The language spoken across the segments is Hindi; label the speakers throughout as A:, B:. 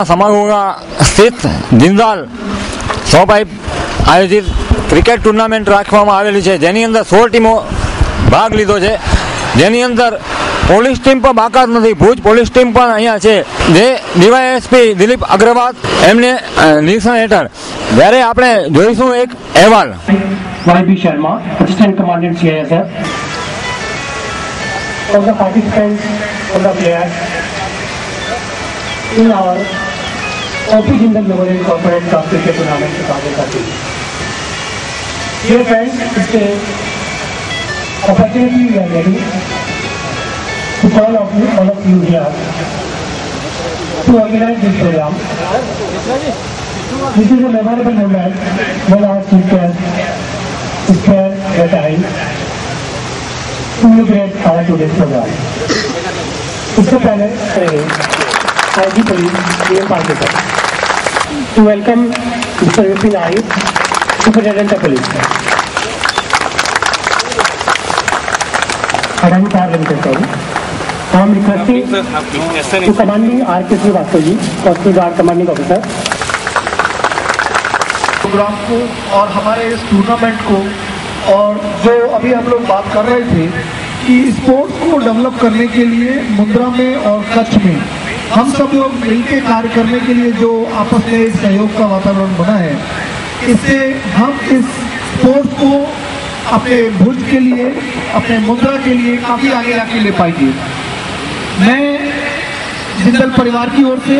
A: સમારોહના સ્થિત દિનદાલ સો પાઇપ આયોજિત ક્રિકેટ ટુર્નામેન્ટ રાખવામાં આવેલી છે જેની અંદર સોળ ટીમો ભાગ લીધો છે જેની અંદર પોલીસ ટીમ પણ બાકાત નથી ભુજ પોલીસ ટીમ પણ અહીંયા છે જે ડીવાયએસપી દિલીપ અગ્રવાલ એમને અ, નિરીક્ષણ હેઠળ જ્યારે આપણે જોઈશું એક અહેવાલ
B: YB Sharma, Assistant Commandant CISF. Of the participants of the players in our OP Jindal Memorial Corporate Cup Cricket Tournament 2013. Dear friends, it's a opportunity we are getting to call of you, all of you here to organize this program. This is a memorable moment when our chief guest spare the time to integrate our today's program. इससे पहले IG police DM पार्टीकर to welcome mister Vipin Ayub superintendent of police Adani parliament करता हूँ I'm requesting to commanding R K Srivastava ji coastal guard commanding officer
C: program को और हमारे इस टूर्नामेंट को और जो अभी हम लोग बात कर रहे थे कि स्पोर्ट्स को डेवलप करने के लिए मुद्रा में और कच्छ में हम सब लोग मिलकर कार्य करने के लिए जो आपस में सहयोग का वातावरण बना है, इससे हम इस स्पोर्ट्स को अपने भुज के लिए, अपने मुद्रा के लिए काफ़ी आगे आके ले पाएँगे। मैं जिंदल परिवार की ओर से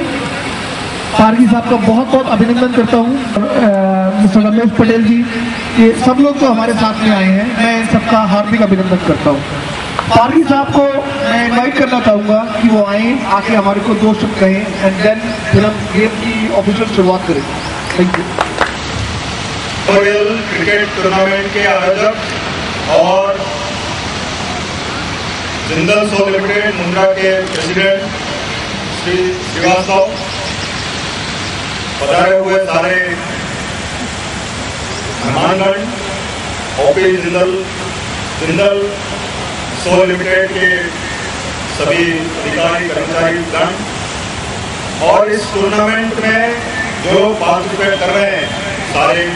C: पारगी साहब का बहुत बहुत अभिनंदन करता हूँ। मिस्टर रमेश पटेल जी, ये सब लोग जो हमारे साथ में आए हैं। मैं सबका हार्दिक अभिनंदन करता हूँ। पारगी साहब को मैं इनवाइट करना चाहूँगा कि वो आए, आके हमारे को दो शब्द कहें एंड देन फिर हम गेम की ऑफिशियल शुरुआत करें। थैंक यू
D: क्रिकेट टूर्नामेंट के आयोजक और जिंदल सो लिमिटेड मुंद्रा के प्रेसिडेंट श्री श्रीवास्तव पधारे हुए सारे मेहमानगण OP Jindal Jindal saw limited के सभी अधिकारी, कर्मचारी और इस टूर्नामेंट में जो पार्टिसिपेट कर रहे हैं, सारे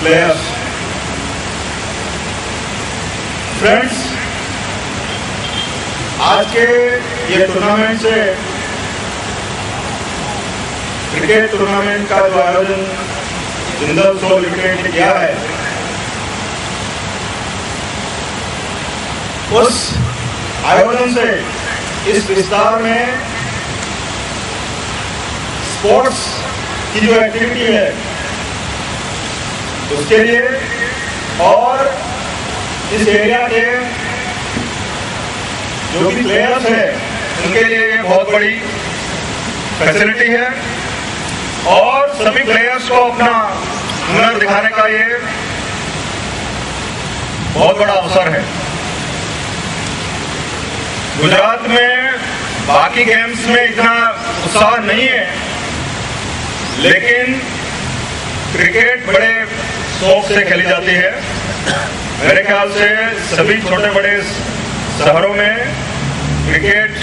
D: प्लेयर्स फ्रेंड्स आज के ये टूर्नामेंट से क्रिकेट टूर्नामेंट का जो आयोजन जिंदल सो लिमिटेड ने किया है उस आयोजन से इस विस्तार में स्पोर्ट्स की जो एक्टिविटी है, उसके लिए और इस एरिया के जो भी प्लेयर्स हैं, उनके लिए ये बहुत बड़ी फैसिलिटी है और सभी प्लेयर्स को अपना हुनर दिखाने का ये बहुत बड़ा अवसर है। गुजरात में बाकी गेम्स में इतना उत्साह नहीं है, लेकिन क्रिकेट बड़े शौक से खेली जाती है। मेरे ख्याल से सभी छोटे बड़े शहरों में क्रिकेट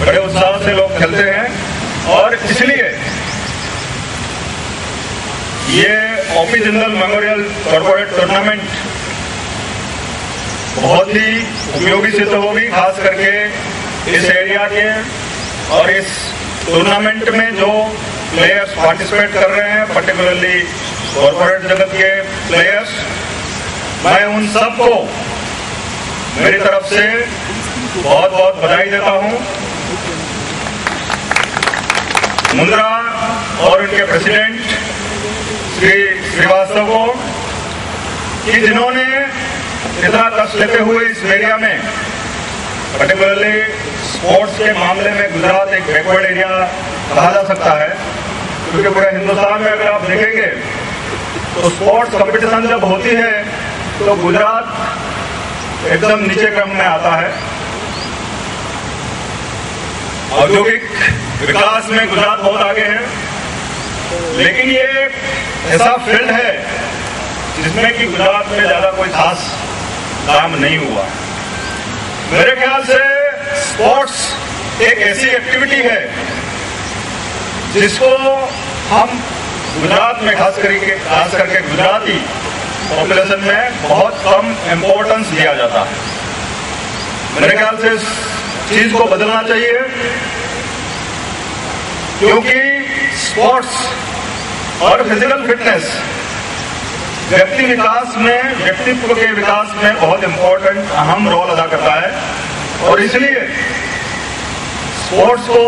D: बड़े उत्साह से लोग खेलते हैं, और इसलिए ये OP Jindal memorial corporate tournament बहुत ही उपयोगी सिद्ध होगी, खास करके इस एरिया के और इस टूर्नामेंट में जो प्लेयर्स पार्टिसिपेट कर रहे हैं पर्टिकुलरली कॉर्पोरेट जगत के प्लेयर्स मैं उन सबको मेरी तरफ़ से बहुत बहुत बधाई देता हूँ। मुंद्रा और उनके प्रेसिडेंट श्री श्रीवास्तव को, कि जिन्होंने इतना कष्ट लेते हुए इस एरिया में पर्टिकुलरली स्पोर्ट्स के मामले में गुजरात एक बैकवर्ड एरिया कहा जा सकता है, क्योंकि पूरे हिंदुस्तान में अगर आप देखेंगे तो स्पोर्ट्स कंपटीशन जब होती है तो गुजरात एकदम नीचे क्रम में आता है। औद्योगिक विकास में गुजरात बहुत आगे है, लेकिन ये ऐसा फ़ील्ड है जिसमें कि गुजरात में ज़्यादा कोई खास काम नहीं हुआ। मेरे ख्याल से स्पोर्ट्स एक ऐसी एक्टिविटी है जिसको हम गुजरात में, खास करके खास करके गुजराती पॉपुलेशन में बहुत कम इम्पोर्टेंस दिया जाता है। मेरे ख्याल से इस चीज़ को बदलना चाहिए, क्योंकि स्पोर्ट्स और फ़िज़िकल फिटनेस व्यक्ति विकास में, व्यक्तित्व के विकास में बहुत इंपॉर्टेंट अहम रोल अदा करता है। और इसलिए स्पोर्ट्स को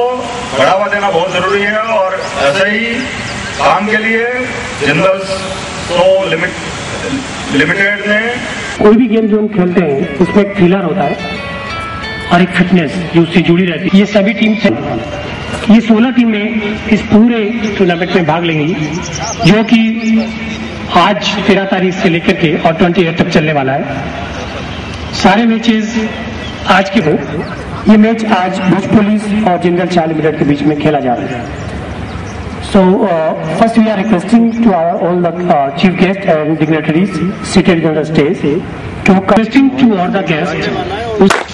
D: बढ़ावा देना बहुत ज़रूरी है और ऐसे ही काम के लिए जिंदल सो लिमिट लिमिटेड ने
B: कोई भी गेम जो हम खेलते हैं, उसमें एक थ्रिलर होता है और एक फिटनेस जो उससे जुड़ी रहती है। ये सभी टीम से ये 16 टीमें इस पूरे टूर्नामेंट में भाग लेंगी, जो कि आज तेरह तारीख से लेकर के और ट्वेंटी एट तक चलने वाला है। सारे मैचेस आज के हो। ये मैच आज भुज पुलिस और जनरल चार्ली मिनट के बीच में खेला जा रहा है। So first we are requesting to our all the chief guest and dignitaries seated stage to requesting to all the
E: guest us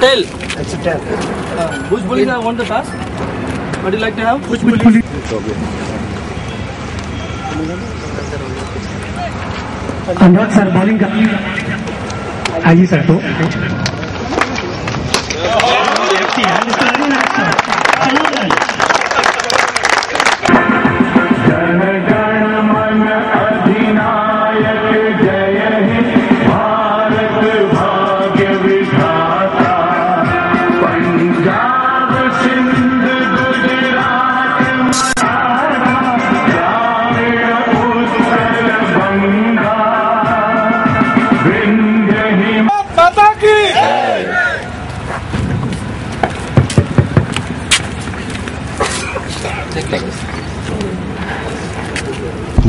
E: tail. It's a tail. Uh, which police I want the task? What do you like to have? Which bully?
B: Anurag sir bowling कर आइए सर तो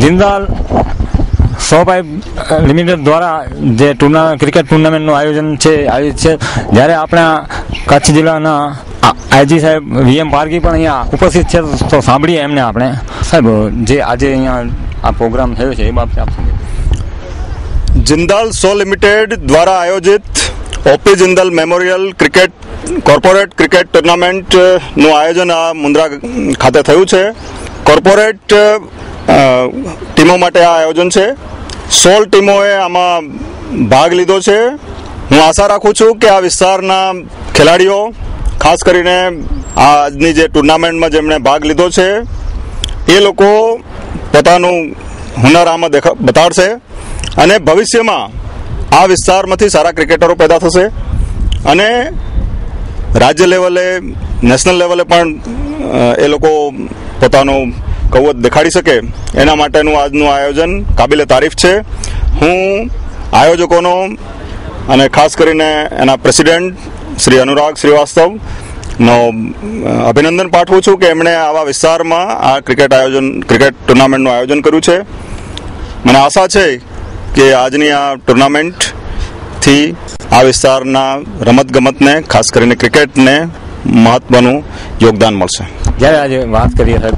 A: જિંદાલ સોપાઈ લિમિટેડ દ્વારા જે ટુર્ના, ક્રિકેટ ટુર્નામેન્ટનું આયોજન છે, આયોજિત છે. જ્યારે આપણા કચ્છ જિલ્લાના આઈજી સાહેબ વીએમ પારકી પણ અહીંયા ઉપસ્થિત છે, તો સાંભળીએ એમને આપણે. સાહેબ, જે આજે અહીંયા આ પ્રોગ્રામ થયો છે, એ બાબતે આપ
D: જિંદાલ સો લિમિટેડ દ્વારા આયોજિત OP Jindal memorial cricket, corporate cricket ટુર્નામેન્ટનું આયોજન આ મુન્દ્રા ખાતે થયું છે. કોર્પોરેટ ટીમો માટે આ આયોજન છે. સોળ ટીમોએ આમાં ભાગ લીધો છે. હું આશા રાખું છું કે આ વિસ્તારના ખેલાડીઓ, ખાસ કરીને આજની જે ટુર્નામેન્ટમાં જેમણે ભાગ લીધો છે, એ લોકો પોતાનું હુનર આમાં દેખા, બતાડશે અને ભવિષ્યમાં આ વિસ્તારમાંથી સારા ક્રિકેટરો પેદા થશે અને રાજ્ય લેવલે, નેશનલ લેવલે પણ એ લોકો પોતાનું કૌવત દેખાડી શકે એના માટેનું આજનું આયોજન કાબિલે તારીફ છે. હું આયોજકોનો અને ખાસ કરીને એના પ્રેસિડેન્ટ શ્રી અનુરાગ શ્રીવાસ્તવ નો અભિનંદન પાઠવું છું કે એમણે આવા વિસ્તારમાં આ ક્રિકેટ આયોજન, ક્રિકેટ ટુર્નામેન્ટનું આયોજન કર્યું છે. મને આશા છે કે આજની આ ટુર્નામેન્ટથી આ વિસ્તારના રમતગમતને, ખાસ કરીને ક્રિકેટને મહત્વનું યોગદાન મળશે.
A: જ્યારે આજે વાત કરીએ, સાહેબ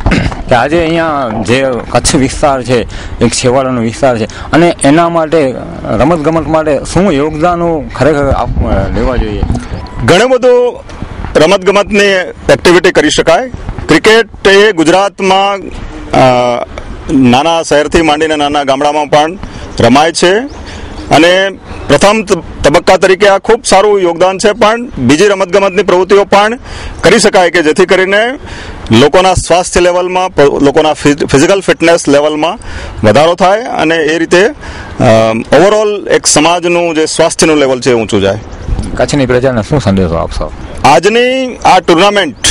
A: કે આજે અહીંયા જે કચ્છ વિસ્તાર છે, એક છેવાડાનો વિસ્તાર છે, અને એના માટે રમત ગમત માટે શું યોગદાનો ખરેખર આપ- લેવા જોઈએ?
D: ઘણું બધું રમતગમતની એક્ટિવિટી કરી શકાય. ક્રિકેટ એ ગુજરાતમાં નાના શહેરથી માંડીને નાના ગામડામાં પણ રમાય છે. અને પ્રથમ તબક્કા તરીકે આ ખૂબ સારું યોગદાન છે પણ બીજી રમતગમતની પ્રવૃત્તિઓ પણ કરી શકાય કે જેથી કરીને લોકોના સ્વાસ્થ્ય લેવલમાં લોકોના ફિઝિકલ ફિટનેસ લેવલમાં વધારો થાય અને એ રીતે ઓવરઓલ એક સમાજનું જે સ્વાસ્થ્યનું લેવલ છે એ ઊંચું જાય.
A: કચ્છની પ્રજાને શું સંદેશો આપશો?
D: આજની આ ટુર્નામેન્ટ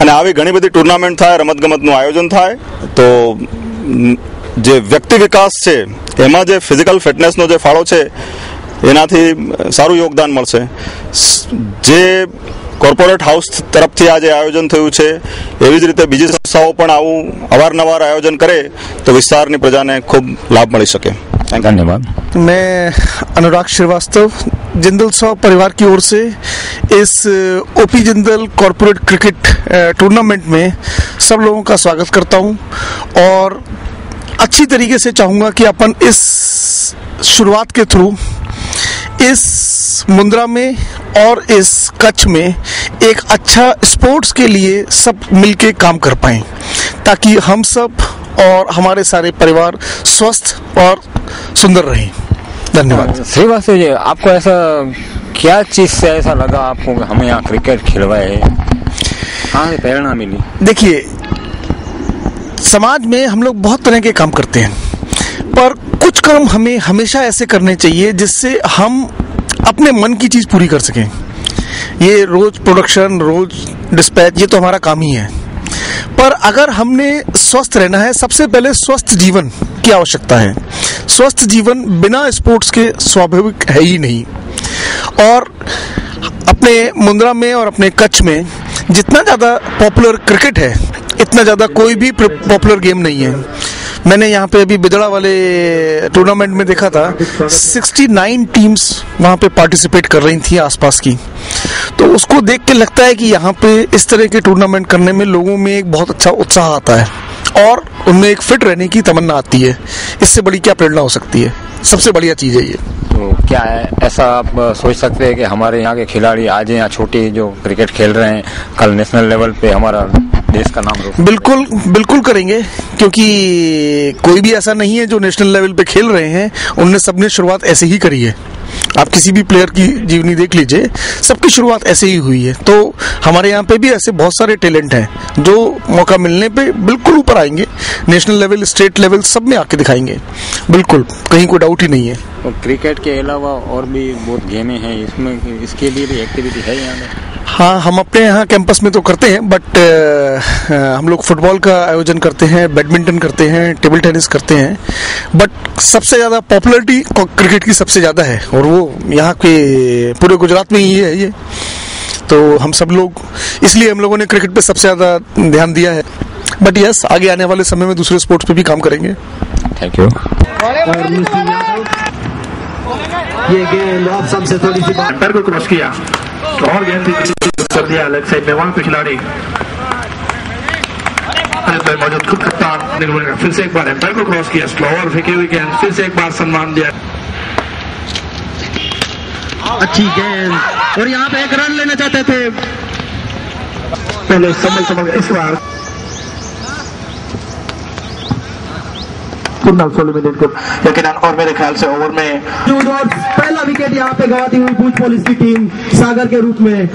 D: અને આવી ઘણી બધી ટુર્નામેન્ટ થાય રમતગમતનું આયોજન થાય તો જે વ્યક્તિ વિકાસ છે એમાં જે ફિઝિકલ ફિટનેસનો જે ફાળો છે એનાથી સારું યોગદાન મળશે સ- જે
F: કોર્પોરેટ હાઉસ તરફથી આજે આયોજન થયું છે એવી જ રીતે બીજી સંસ્થાઓ પણ આવું અવારનવાર આયોજન કરે તો વિસ્તારની પ્રજાને ખૂબ લાભ મળી શકે થેન્ક યુ
A: ધન્યવાદ
G: मैं अनुराग श्रीवास्तव जिंदल सौ परिवार की ओर से इस OP Jindal corporate cricket uh, tournament में सब लोगों का स्वागत करता हूं और अच्छी तरीके से चाहूँगा कि अपन इस शुरुआत के थ्रू इस मुंद्रा में और इस कच्छ में एक अच्छा स्पोर्ट्स के लिए सब मिलके काम कर पाएँ ताकि हम सब और हमारे सारे परिवार स्वस्थ और सुंदर रहें। धन्यवाद।
A: श्रीवास्तव जी आपको ऐसा क्या चीज़ से ऐसा लगा आपको हमें यहाँ क्रिकेट खिलवाए कहाँ से प्रेरणा मिली?
G: देखिए समाज में हम लोग बहुत तरह के काम करते हैं, पर कुछ काम हमें हमेशा ऐसे करने चाहिए जिससे हम अपने मन की चीज़ पूरी कर सकें। ये रोज प्रोडक्शन रोज डिस्पैच ये तो हमारा काम ही है। पर अगर हमने स्वस्थ रहना है, सबसे पहले स्वस्थ जीवन की आवश्यकता है। स्वस्थ जीवन बिना स्पोर्ट्स के स्वाभाविक है ही नहीं। और अपने मुंद्रा में और अपने कच्छ में जितना ज़्यादा पॉपुलर क्रिकेट है इतना ज़्यादा कोई भी पॉपुलर गेम नहीं है। मैंने यहाँ पे अभी बिदड़ा वाले टूर्नामेंट में देखा था। 69 टीम्स वहाँ पे पार्टिसिपेट कर रही थी आसपास की। तो उसको देख के लगता है कि यहाँ पे इस तरह के टूर्नामेंट करने में लोगों में एक बहुत अच्छा उत्साह आता है और उनमें एक फिट रहने की तमन्ना आती है। इससे बड़ी क्या प्रेरणा हो सकती है? सबसे बढ़िया चीज़ है ये।
A: तो क्या है ऐसा आप सोच सकते हैं कि हमारे यहाँ के खिलाड़ी आज यहाँ छोटे जो क्रिकेट खेल रहे हैं, कल नेशनल लेवल पे हमारा देश का नाम
G: बिल्कुल बिल्कुल करेंगे, क्योंकि कोई भी ऐसा नहीं है जो नेशनल लेवल पे खेल रहे हैं, उनने सबने शुरुआत ऐसे ही करी है। आप किसी भी प्लेयर की जीवनी देख लीजिए सबकी शुरुआत ऐसे ही हुई है। तो हमारे यहाँ पे भी ऐसे बहुत सारे टैलेंट हैं जो मौका मिलने पे बिल्कुल ऊपर आएँगे नेशनल लेवल स्टेट लेवल सब में आके दिखाएँगे। बिल्कुल कहीं कोई डाउट ही नहीं है।
A: और क्रिकेट के अलावा और भी बहुत गेमें हैं इसमें इसके लिए भी एक्टिविटी है यहाँ पे?
G: हाँ हम अपने यहाँ कैंपस में तो करते हैं बट आ, हम लोग फुटबॉल का आयोजन करते हैं बैडमिंटन करते हैं टेबल टेनिस करते हैं बट सबसे ज़्यादा पॉपुलरिटी क्रिकेट की सबसे ज़्यादा है और वो यहाँ के पूरे गुजरात में ही है ये। तो हम सब लोग इसलिए हम लोगों ने क्रिकेट पे सबसे ज़्यादा ध्यान दिया है। बट यस आगे आने वाले समय में दूसरे स्पोर्ट्स पे भी काम करेंगे।
A: थैंक यू
H: ये गेंद ऑफ़ सबसे थोड़ी सी बात।
B: पैर को क्रॉस किया। तो और गेंद भी कर दिया लेग साइड में वहाँ पे खिलाड़ी। मौजूद खुद कप्तान निर्मल फिर से एक बार एम्पायर को क्रॉस किया स्लो और फेंकी हुई गेंद। फिर से एक बार सम्मान दिया।
H: अच्छी गेंद। और यहाँ पे एक रन लेना चाहते थे।
B: पहले संभल संभल इस बार। सोलह मिनट को। यकीन और मेरे ख्याल से ओवर में
H: पहला विकेट यहाँ पे गवाती हुई भूज पुलिस की टीम सागर के रूप में।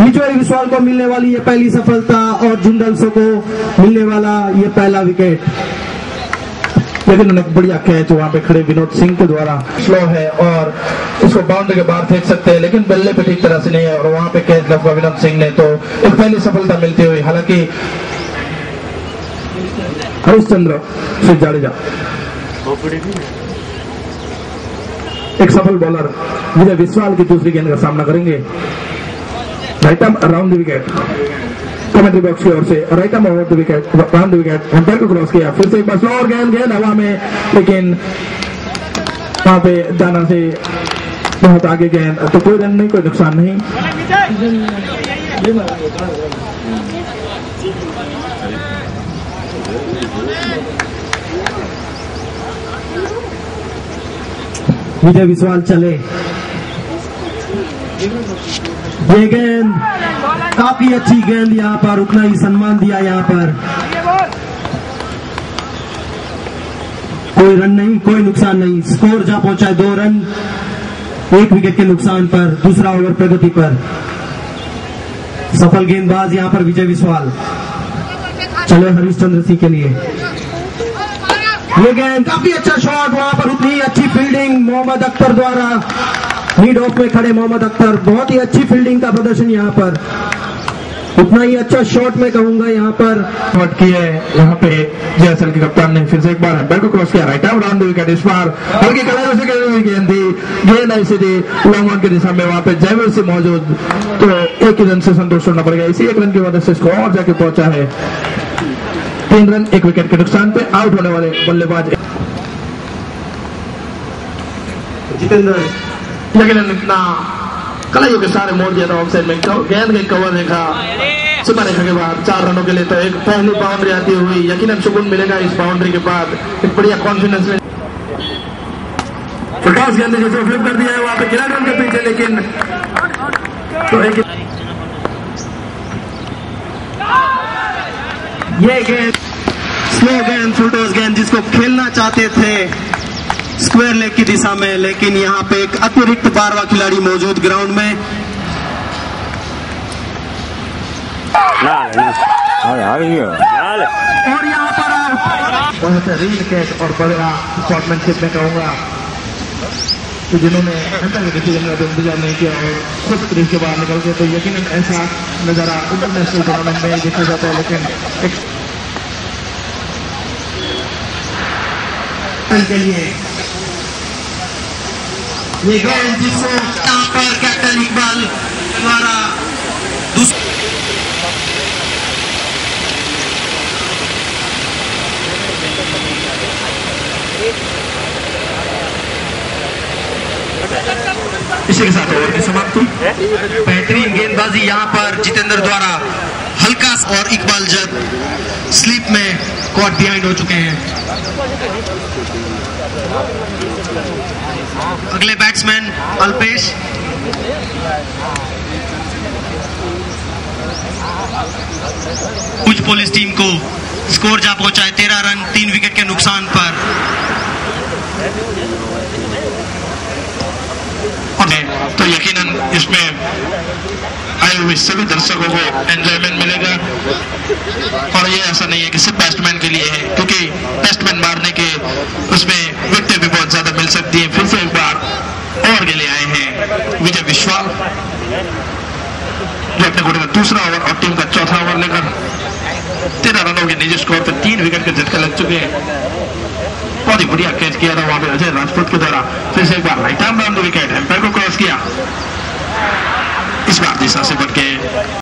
H: निचोरी विश्वाल को मिलने वाली ये पहली सफलता और जुंडलसो को मिलने वाला ये पहला विकेट
B: लेकिन उन्हें बढ़िया कैच वहाँ पे खड़े विनोद सिंह के द्वारा स्लो है और उसको बाउंड्री के बाहर फेंक सकते हैं, लेकिन बल्ले पे ठीक तरह से नहीं है और वहाँ पे कैच लगा विनोद सिंह ने तो एक पहली सफलता मिलती हुई। हालाँकि हरिश्चंद्र से जाडेजा। एक सफल बॉलर विजय विश्वाल की दूसरी गेंद का सामना करेंगे। Right arm around the wicket commentary box की ओर से right arm over the wicket around the wicket umpire को क्रॉस किया। फिर से एक बार स्लो और गेंद गेंद हवा में, लेकिन वहाँ पे दाना से बहुत आगे गेंद तो कोई रन नहीं, कोई नुकसान नहीं।
H: विजय विश्वाल चले। ये गेंद काफ़ी अच्छी गेंद यहाँ पर उतना ही सम्मान दिया यहाँ पर। कोई रन नहीं, कोई नुकसान नहीं। स्कोर जा पहुँचा दो रन, एक विकेट के नुकसान पर, दूसरा ओवर प्रगति पर। सफल गेंदबाज यहाँ पर विजय विश्वाल। चले हरीशचंद्र सिंह के लिए। ये गेंद काफ़ी अच्छा शॉट वहाँ पर उतनी अच्छी फील्डिंग मोहम्मद अख्तर द्वारा। लीड ऑफ़ में खड़े मोहम्मद अख्तर। बहुत ही अच्छी फील्डिंग का प्रदर्शन यहाँ पर। उतना ही अच्छा शॉट में कहूँगा यहाँ पर।
I: शॉट किए यहाँ पे जेएसएल के कप्तान ने फिर से एक बार हैंडल को क्रॉस किया। Right out on the wicket इस बार हल्की कलर से खेली हुई गेंद थी। गेंद ऐसी थी लॉन्ग ऑन की दिशा में वहाँ पे जयवीर सिंह मौजूद। तो एक ही रन से संतोष करना पड़ेगा। इसी एक रन की वजह से स्कोर और जाके पहुँचा है। तीन रन एक विकेट के नुकसान पे आउट होने वाले बल्लेबाज। जितेंद्र। लेकिन इतना कलाइयों के सारे मोड़ दिया था ऑफ़ साइड में गेंद का कवर देखा। सीमा रेखा के बाद चार रनों के लिए तो एक पहली बाउंड्री आती हुई। यकीनन सुकून मिलेगा इस बाउंड्री के बाद। एक बढ़िया कॉन्फिडेंस में। प्रकाश गेंद जैसे फ्लिप कर दिया है, वहाँ पे गिरा रन के पीछे, लेकिन तो एक ये गेंद स्लो गेंद फुलटॉस गेंद जिसको खेलना चाहते थे। स्क्वायर लेग की दिशा में लेकिन यहाँ पे एक अतिरिक्त बारवा खिलाड़ी मौजूद ग्राउंड में। और पर कैच और बड़ा में जिन्होंने डिसीज़न का इंतज़ार नहीं किया और खुद क्रीज के बाहर निकल गए तो यकीन ऐसा नज़ारा इंटरनेशनल टूर्नामेंट में देखा जाता है लेकिन एक के लिए पर कैप्टन इकबाल द्वारा इसी के साथ ओवर की समाप्ति बेहतरीन गेंदबाजी यहाँ पर जितेंद्र द्वारा। हल्का और इकबाल जब स्लीप में कॉट बिहाइंड हो चुके हैं। अगले बैट्समैन अल्पेश कुछ पुलिस टीम को स्कोर जा पहुँचाए तेरह रन, तीन विकेट के नुकसान पर। तो यकीनन इसमें आए हुए सभी दर्शकों को एंजॉयमेंट मिलेगा। और ये ऐसा नहीं है कि सिर्फ़ बैट्समैन के लिए है, क्योंकि बैट्समैन मारने के उसमें विकेटें भी बहुत ज़्यादा मिल सकती है। फिर से एक बार ओवर के लिए आए हैं विजय विश्वाल, जो अपने घोड़े का दूसरा ओवर और टीम का चौथा ओवर लेकर तेरह रनों के निजी स्कोर पर तीन विकेट के झटका लग चुके हैं। बहुत ही बढ़िया कैच किया था वहाँ पे अजय राजपूत के द्वारा। किया। इस बार दिशा से बढ़ के